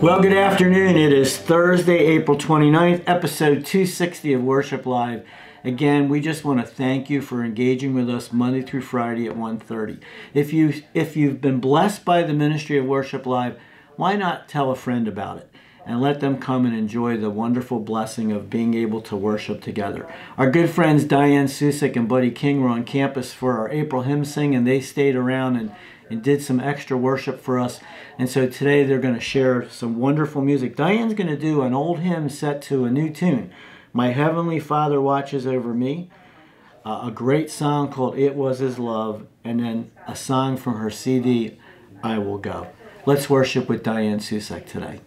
Well, good afternoon. It is Thursday, April 29th, episode 260 of Worship Live. Again, we just want to thank you for engaging with us Monday through Friday at 1:30. If you if you've been blessed by the ministry of Worship Live, why not tell a friend about it? and let them come and enjoy the wonderful blessing of being able to worship together. Our good friends Diane Susick and Buddy King were on campus for our April hymn sing, and they stayed around and, and did some extra worship for us. And so today they're going to share some wonderful music. Diane's going to do an old hymn set to a new tune. My Heavenly Father Watches Over Me. Uh, a great song called It Was His Love, and then a song from her CD, I Will Go. Let's worship with Diane Susick today.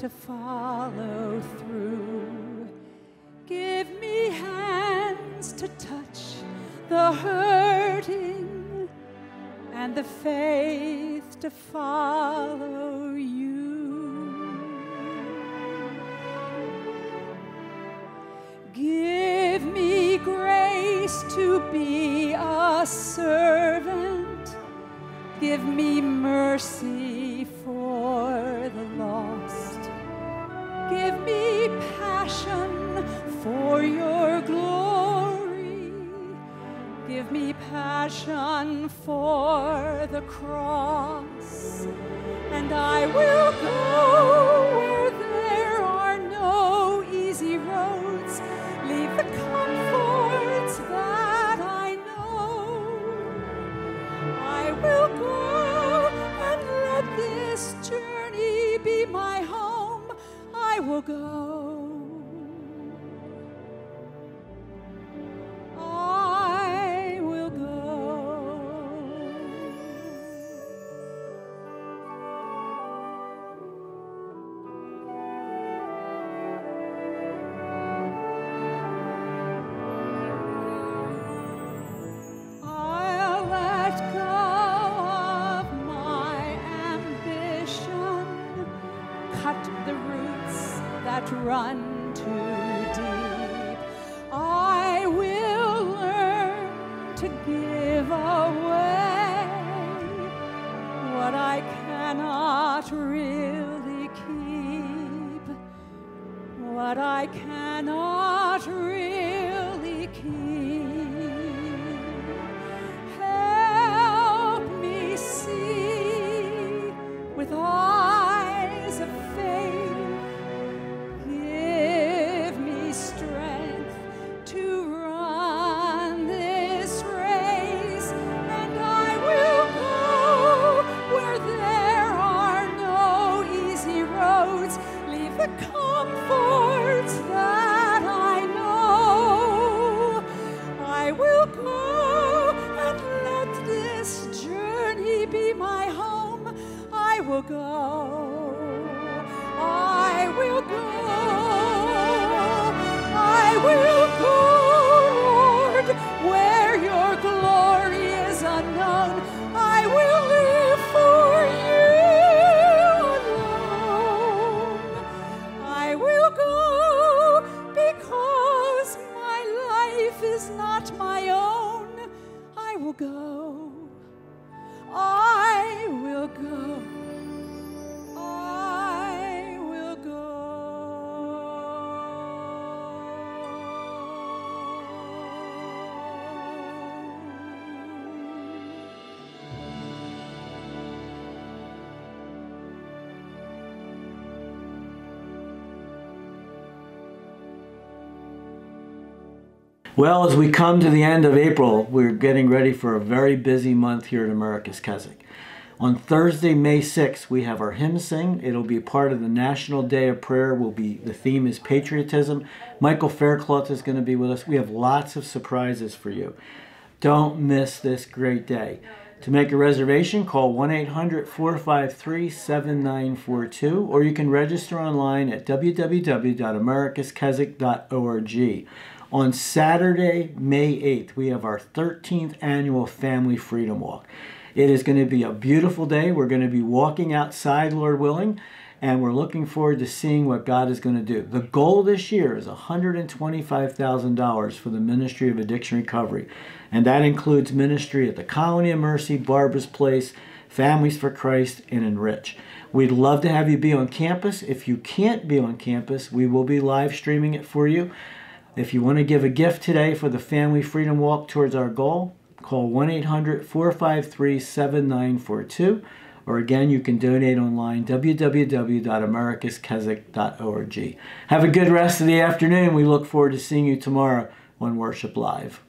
to follow through. Give me hands to touch the hurting and the faith to follow you. Give me passion for your glory. Give me passion for the cross, and I will go. will go. run. Well, as we come to the end of April, we're getting ready for a very busy month here at America's Keswick. On Thursday, May 6th, we have our hymn sing. It'll be part of the National Day of Prayer. Will be the theme is patriotism. Michael Faircloth is going to be with us. We have lots of surprises for you. Don't miss this great day. To make a reservation, call 1 800 453 7942 or you can register online at www.americaskeswick.org. On Saturday, May 8th, we have our 13th annual Family Freedom Walk. It is going to be a beautiful day. We're going to be walking outside, Lord willing, and we're looking forward to seeing what God is going to do. The goal this year is $125,000 for the Ministry of Addiction Recovery, and that includes ministry at the Colony of Mercy, Barbara's Place, Families for Christ, and Enrich. We'd love to have you be on campus. If you can't be on campus, we will be live streaming it for you. If you want to give a gift today for the Family Freedom Walk towards our goal, call 1 800 453 7942. Or again, you can donate online, www.americaskeswick.org. Have a good rest of the afternoon. We look forward to seeing you tomorrow on Worship Live.